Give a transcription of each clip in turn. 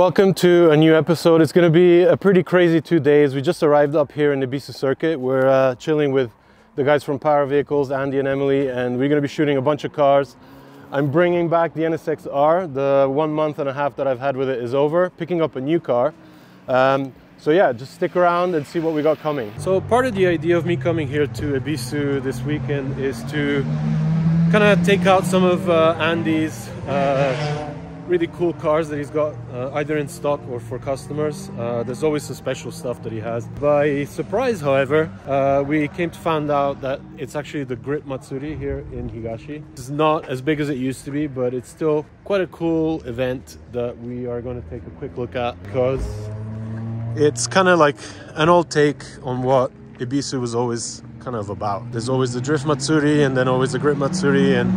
Welcome to a new episode. It's going to be a pretty crazy two days. We just arrived up here in the Ebisu circuit. We're uh, chilling with the guys from Power Vehicles, Andy and Emily, and we're going to be shooting a bunch of cars. I'm bringing back the NSX-R. The one month and a half that I've had with it is over, picking up a new car. Um, so yeah, just stick around and see what we got coming. So part of the idea of me coming here to Ebisu this weekend is to kind of take out some of uh, Andy's uh, really cool cars that he's got uh, either in stock or for customers. Uh, there's always some special stuff that he has. By surprise, however, uh, we came to find out that it's actually the Grip Matsuri here in Higashi. It's not as big as it used to be, but it's still quite a cool event that we are going to take a quick look at because it's kind of like an old take on what Ebisu was always kind of about. There's always the Drift Matsuri and then always the Grip Matsuri and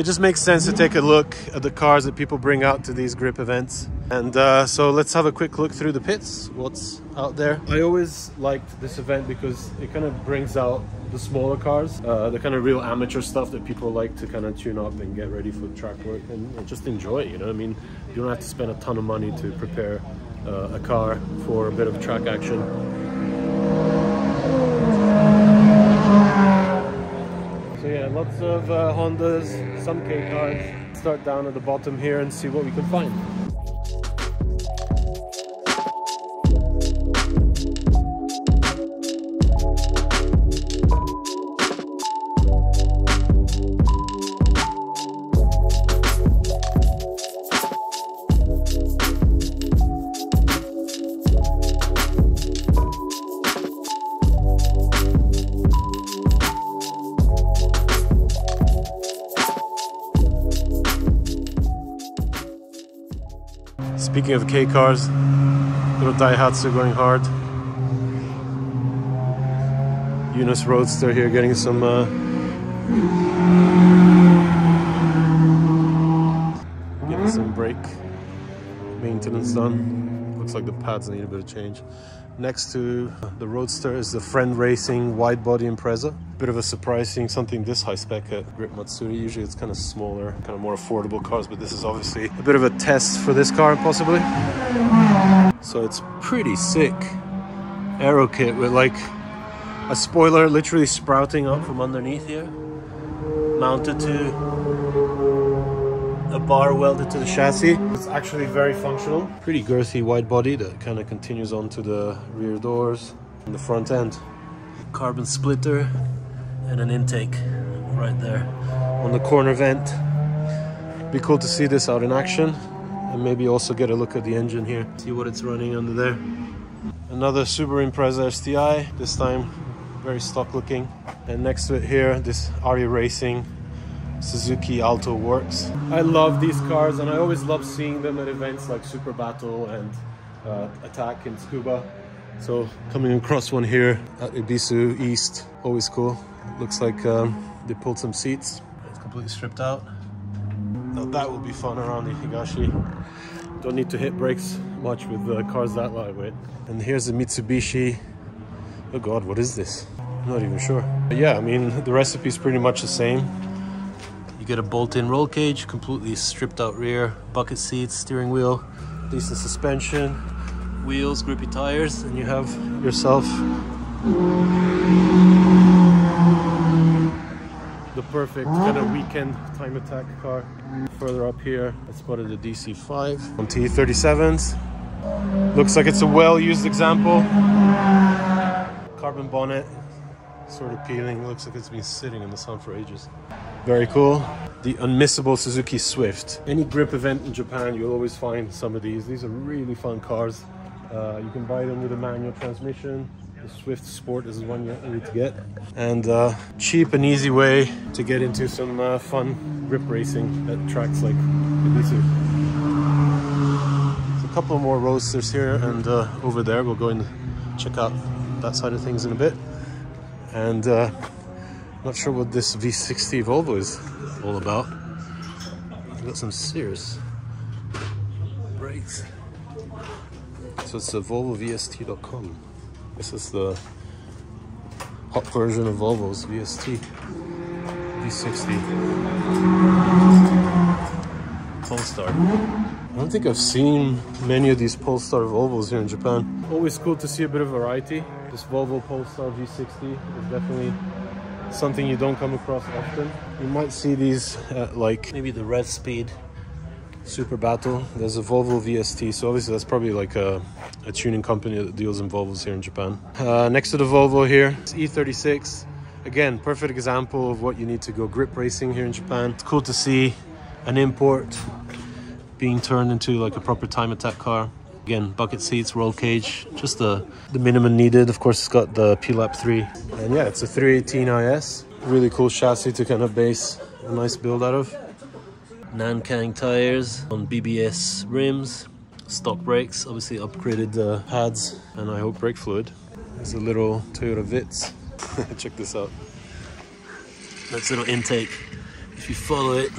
it just makes sense to take a look at the cars that people bring out to these grip events. And uh, so let's have a quick look through the pits, what's out there. I always liked this event because it kind of brings out the smaller cars, uh, the kind of real amateur stuff that people like to kind of tune up and get ready for track work and, just enjoy, it, you know I mean? You don't have to spend a ton of money to prepare uh, a car for a bit of track action. Of uh, Hondas, some K cars. Start down at the bottom here and see what we can find. Speaking of K cars, little Daihatsu going hard. Eunos Roadster here getting some uh, getting some brake maintenance done. Looks like the pads need a bit of change. Next to the Roadster is the Friend Racing wide body Impreza. Bit of a surprise seeing something this high spec at Grip Matsuri. Usually it's kind of smaller, kind of more affordable cars, but this is obviously a bit of a test for this car possibly. So it's pretty sick aero kit with like a spoiler literally sprouting up from underneath here, mounted to a bar welded to the chassis. It's actually very functional. Pretty girthy wide body that kind of continues onto the rear doors and the front end. Carbon splitter and an intake right there on the corner vent. Be cool to see this out in action and maybe also get a look at the engine here. See what it's running under there. Another Subaru Impreza STI, this time very stock looking. And next to it here, this Ari Racing Suzuki Alto Works. I love these cars and I always love seeing them at events like Super Battle and uh, Attack in Tsukuba. So coming across one here at Ebisu East, always cool. Looks like um, they pulled some seats. It's completely stripped out. Now that will be fun around the Higashi. Don't need to hit brakes much with uh, cars that lightweight. And here's the Mitsubishi. Oh God, what is this? I'm not even sure. But yeah, I mean, the recipe is pretty much the same get a bolt-in roll cage, completely stripped out rear, bucket seats, steering wheel, decent suspension, wheels, grippy tires, and you have yourself the perfect kind of weekend time attack car. Further up here, I spotted the DC5 on TE37s. Looks like it's a well-used example. Carbon bonnet, sort of peeling. Looks like it's been sitting in the sun for ages. Very cool. The unmissable Suzuki Swift. Any grip event in Japan, you'll always find some of these. These are really fun cars. Uh, you can buy them with a manual transmission. The Swift Sport is the one you need to get. And uh, cheap and easy way to get into some uh, fun grip racing at tracks like Ebisu. There's a couple more roadsters here and uh, over there. We'll go and check out that side of things in a bit. And uh, not sure what this V60 Volvo is all about. got some serious brakes. So it's the VolvoVST.com. This is the hot version of Volvo's VST V60 Polestar. I don't think I've seen many of these Polestar Volvos here in Japan. Always cool to see a bit of variety. This Volvo Polestar V60 is definitely something you don't come across often. You might see these like maybe the REV Speed Super Battle. There's a Volvo VST, so obviously that's probably like a, a tuning company that deals in Volvos here in Japan. Uh, next to the Volvo here, it's E36. Again, perfect example of what you need to go grip racing here in Japan. It's cool to see an import being turned into like a proper time attack car. Again, bucket seats, roll cage, just the, the minimum needed. Of course, it's got the P-Lap 3. And yeah, it's a 318 IS. Really cool chassis to kind of base a nice build out of. Nankang tires on BBS rims, stock brakes, obviously upgraded the pads, and I hope brake fluid. There's a little Toyota Vitz. Check this out. That's little intake. If you follow it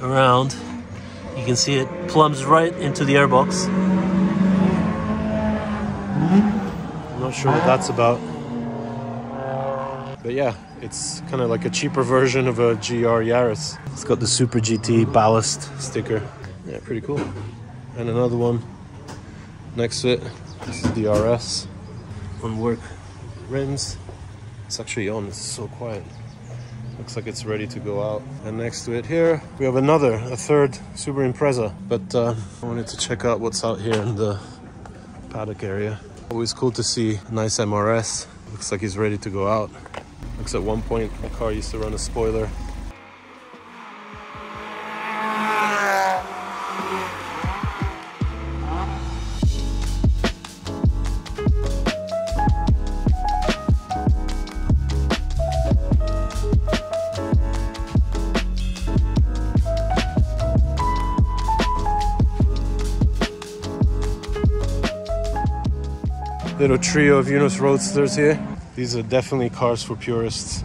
around, you can see it plumbs right into the airbox. I'm not sure what that's about. But yeah, it's kind of like a cheaper version of a GR Yaris. It's got the Super GT ballast sticker. Yeah, pretty cool. And another one next to it. This is the RS on work rims. It's actually on, it's so quiet. Looks like it's ready to go out. And next to it here, we have another, a third Subaru Impreza. But uh, I wanted to check out what's out here in the paddock area. Always cool to see a nice MRS. Looks like he's ready to go out. Looks at one point, the car used to run a spoiler. Little trio of Eunos Roadsters here. These are definitely cars for purists.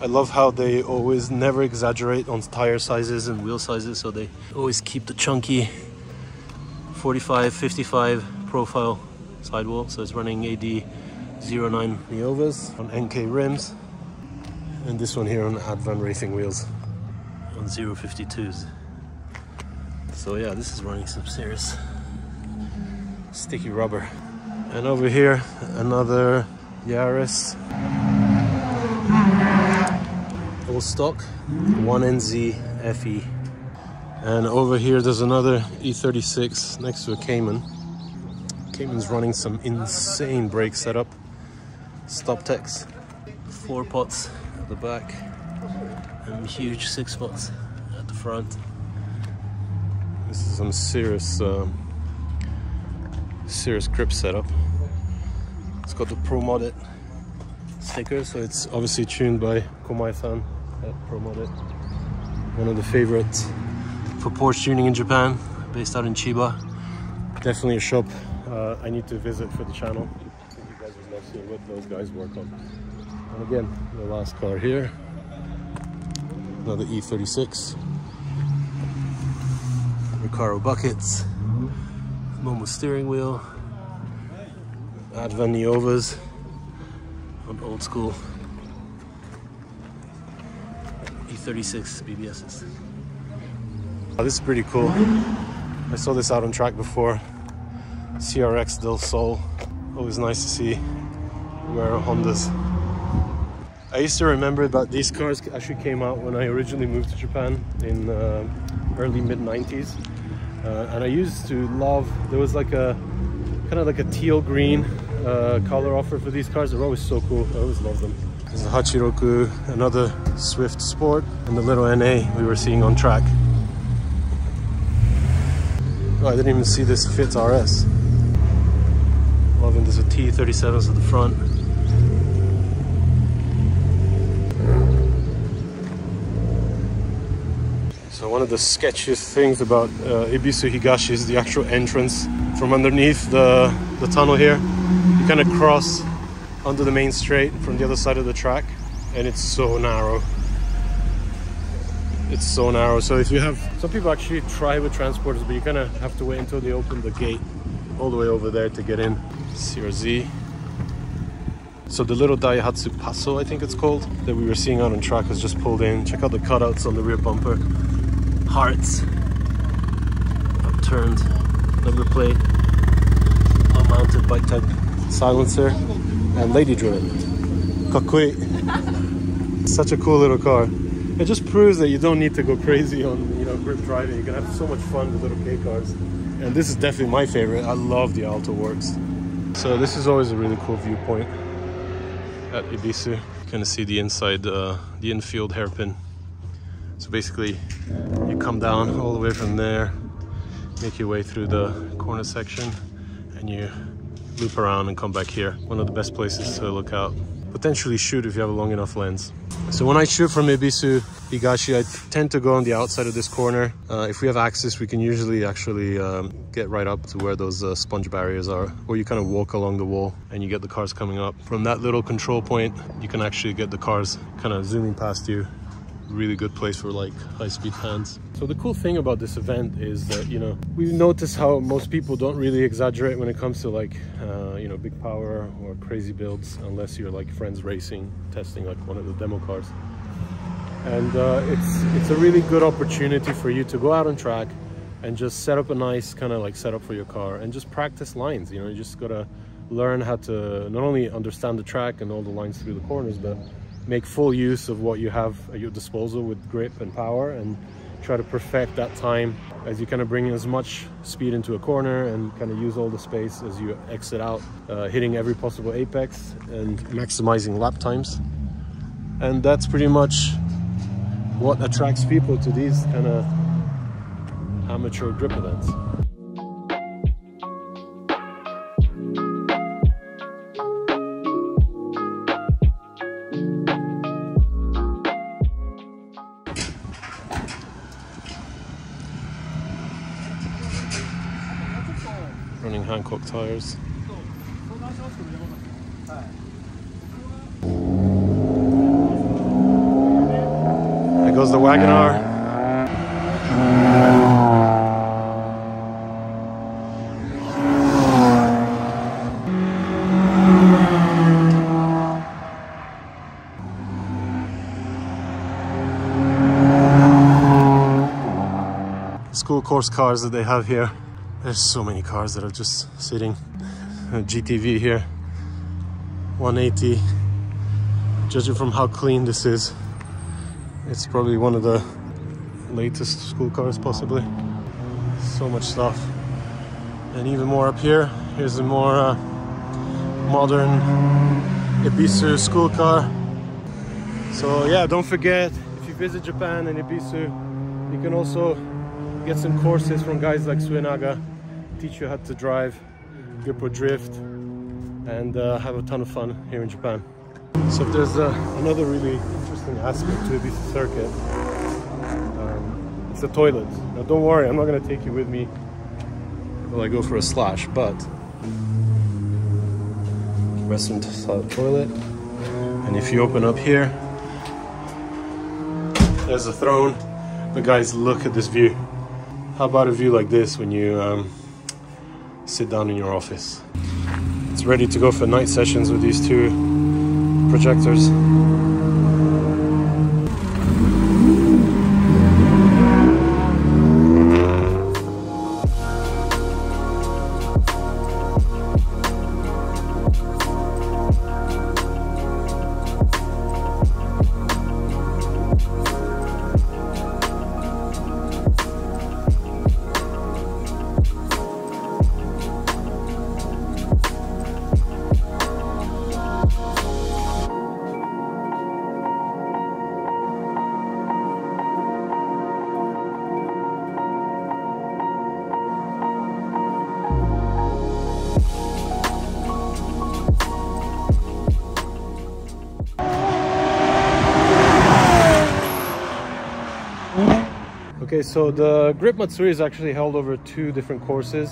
I love how they always never exaggerate on tire sizes and wheel sizes, so they always keep the chunky 45, 55 profile sidewall. So it's running AD 09 Miovas on NK rims. And this one here on Advan Racing wheels on 052s. So yeah, this is running some serious sticky rubber. And over here, another Yaris. All stock, 1NZ FE. And over here, there's another E36 next to a Cayman. Cayman's running some insane brake setup. Stop Stoptex, four pots at the back, and huge six pots at the front. This is some serious um, serious grip setup. It's got the Pro sticker, so it's obviously tuned by Komai-san at Pro. One of the favorites for Porsche tuning in Japan, based out in Chiba. Definitely a shop uh, I need to visit for the channel. You guys would love seeing what those guys work on. And again, the last car here, another E36. Recaro buckets. Momo steering wheel, On old school E36 BBSs. Oh, this is pretty cool. I saw this out on track before. CRX Del Sol. Always nice to see rare Hondas. I used to remember that these cars actually came out when I originally moved to Japan in uh, early mid 90s. Uh, and I used to love, there was like a kind of like a teal green uh, color offer for these cars. They're always so cool. I always love them. There's the Hachiroku, another Swift Sport, and the little NA we were seeing on track. Oh, I didn't even see this Fit RS. Loving there's a TE37s at the front. So one of the sketchiest things about uh, Ebisu Higashi is the actual entrance from underneath the, the tunnel here. Kind of cross onto the main straight from the other side of the track and it's so narrow. It's so narrow. So if you have, some people actually try with transporters, but you kind of have to wait until they open the gate all the way over there to get in. CRZ. So the little Daihatsu Passo, I think it's called, that we were seeing out on track has just pulled in. Check out the cutouts on the rear bumper hearts. upturned number plate, unmounted bike type silencer, and lady driven. Kakui. Such a cool little car. It just proves that you don't need to go crazy on you know grip driving. You can have so much fun with little K cars. And this is definitely my favorite. I love the Alto Works. So this is always a really cool viewpoint at Ebisu. You kind of see the inside, uh, the infield hairpin. So basically, you come down all the way from there, make your way through the corner section, and you loop around and come back here. One of the best places to look out. Potentially shoot if you have a long enough lens. So when I shoot from Ebisu Higashi, I tend to go on the outside of this corner. Uh, if we have access, we can usually actually um, get right up to where those uh, sponge barriers are, or you kind of walk along the wall and you get the cars coming up. From that little control point, you can actually get the cars kind of zooming past you really good place for like high-speed fans. So the cool thing about this event is that, you know, we've noticed how most people don't really exaggerate when it comes to like, uh, you know, big power or crazy builds, unless you're like friends racing, testing like one of the demo cars. And uh, it's, it's a really good opportunity for you to go out on track and just set up a nice kind of like setup for your car and just practice lines. You know, you just gotta learn how to not only understand the track and all the lines through the corners, but make full use of what you have at your disposal with grip and power and try to perfect that time as you kind of bring as much speed into a corner and kind of use all the space as you exit out, uh, hitting every possible apex and maximizing lap times. And that's pretty much what attracts people to these kind of amateur grip events. Running Hankook tires. There goes the Wagon R. School course cars that they have here. There's so many cars that are just sitting. A GTV here, 180. Judging from how clean this is, it's probably one of the latest school cars possibly. So much stuff. And even more up here, here's a more uh, modern Ebisu school car. So yeah, don't forget, if you visit Japan and Ebisu, you can also get some courses from guys like Suenaga teach you how to drive, grip or drift, and uh, have a ton of fun here in Japan. So there's uh, another really interesting aspect to this circuit, um, it's the toilet. Now don't worry, I'm not gonna take you with me while I go for a slash, but Western toilet. And if you open up here, there's a throne. But guys, look at this view. How about a view like this when you um, sit down in your office. It's ready to go for night sessions with these two projectors. Okay, so the Grip Matsuri is actually held over two different courses.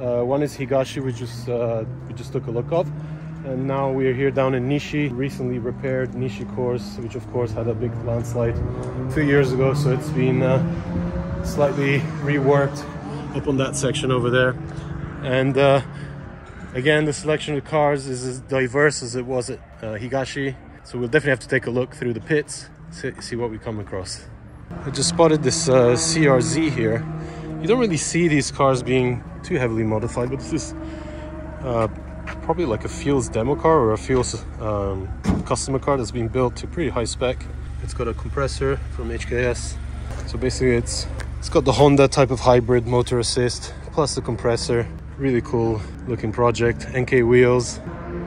Uh, one is Higashi, we just uh, we just took a look of, and now we are here down in Nishi, recently repaired Nishi course, which of course had a big landslide few years ago, so it's been uh, slightly reworked up on that section over there. And uh, again, the selection of cars is as diverse as it was at uh, Higashi, so we'll definitely have to take a look through the pits, see what we come across. I just spotted this uh, CRZ here. You don't really see these cars being too heavily modified, but this is uh, probably like a Fuels demo car or a Fuels um, customer car that's being built to pretty high spec. It's got a compressor from HKS. So basically it's it's got the Honda type of hybrid motor assist plus the compressor. Really cool looking project. NK wheels.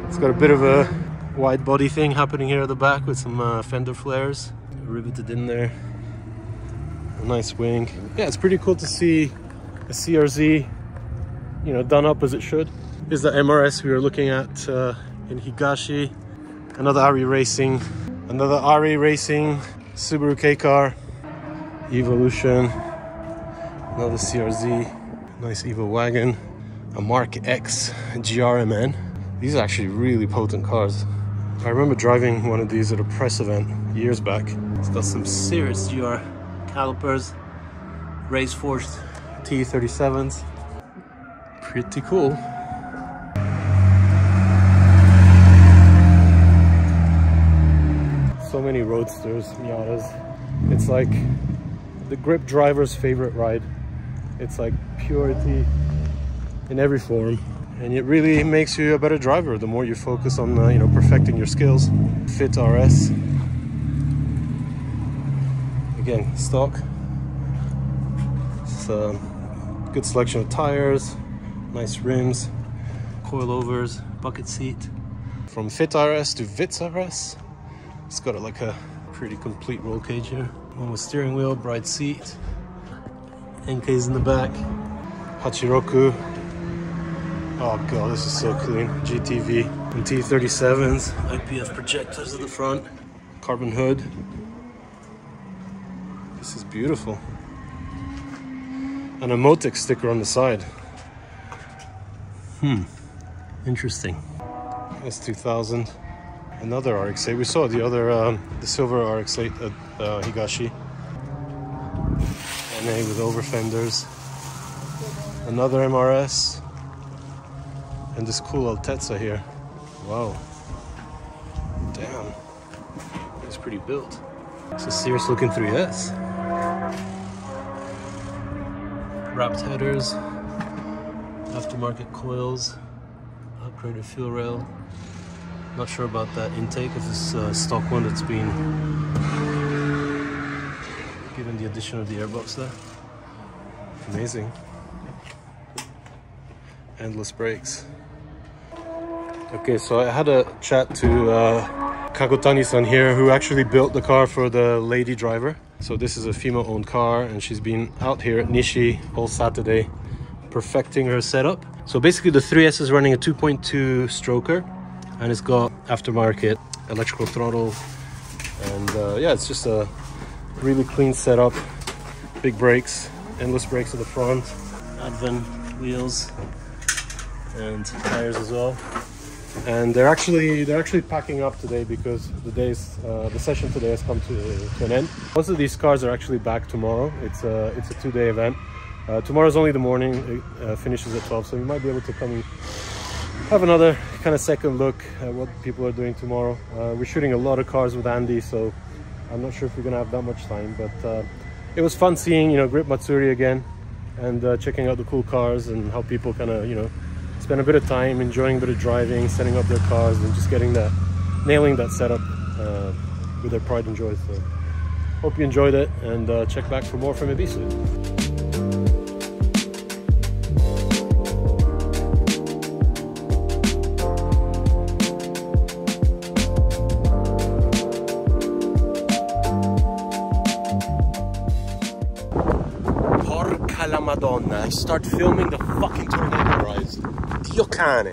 It's got a bit of a wide body thing happening here at the back with some uh, fender flares riveted in there. Nice wing. Yeah, it's pretty cool to see a CRZ, you know, done up as it should. Is the MRS we were looking at uh, in Higashi. Another Ari Racing. Another Ari Racing Subaru K car. Evolution. Another CRZ. Nice Evo wagon. A Mark X GRMN. These are actually really potent cars. I remember driving one of these at a press event years back. It's got some serious GR calipers, race forced TE37s. Pretty cool. So many roadsters, Miatas. It's like the grip driver's favorite ride. It's like purity in every form and it really makes you a better driver the more you focus on uh, you know perfecting your skills fit rs again stock. It's a good selection of tires nice rims coilovers bucket seat. From fit rs to vitz rs it's got a, like a pretty complete roll cage here. One with steering wheel bright seat nk's in the back hachiroku. Oh god, this is so clean. GTV and TE37s, IPF projectors at the front, carbon hood. This is beautiful. And a Motec sticker on the side. Hmm, interesting. S2000, another RX-8. We saw the other, um, the silver RX-8 at uh, Higashi. NA with over fenders. Another MRS and this cool Altezza here. Wow. Damn. It's pretty built. It's a serious looking 3S. Wrapped headers, aftermarket coils, upgraded fuel rail. Not sure about that intake, if it's a stock one that's been given the addition of the airbox there. Amazing. Endless brakes. Okay, so I had a chat to uh, Kagotani-san here, who actually built the car for the lady driver. So this is a female-owned car, and she's been out here at Nishi all Saturday, perfecting her setup. So basically, the 3S is running a 2.2 stroker, and it's got aftermarket electrical throttle, and uh, yeah, it's just a really clean setup. Big brakes, endless brakes at the front, Advan wheels, and tires as well and they're actually they're actually packing up today because the days uh, the session today has come to, to, an end. Most of these cars are actually back tomorrow. It's a it's a two-day event. Uh, tomorrow's only the morning. It uh, finishes at 12 so you might be able to come and have another kind of second look at what people are doing tomorrow. Uh, we're shooting a lot of cars with andy so i'm not sure if we're gonna have that much time but uh, it was fun seeing you know grip matsuri again and checking out the cool cars and how people kind of you know spend a bit of time enjoying a bit of driving, setting up their cars, and just getting that, nailing that setup uh, with their pride and joy. So, hope you enjoyed it, and uh, check back for more from la madonna, start filming the fucking cane.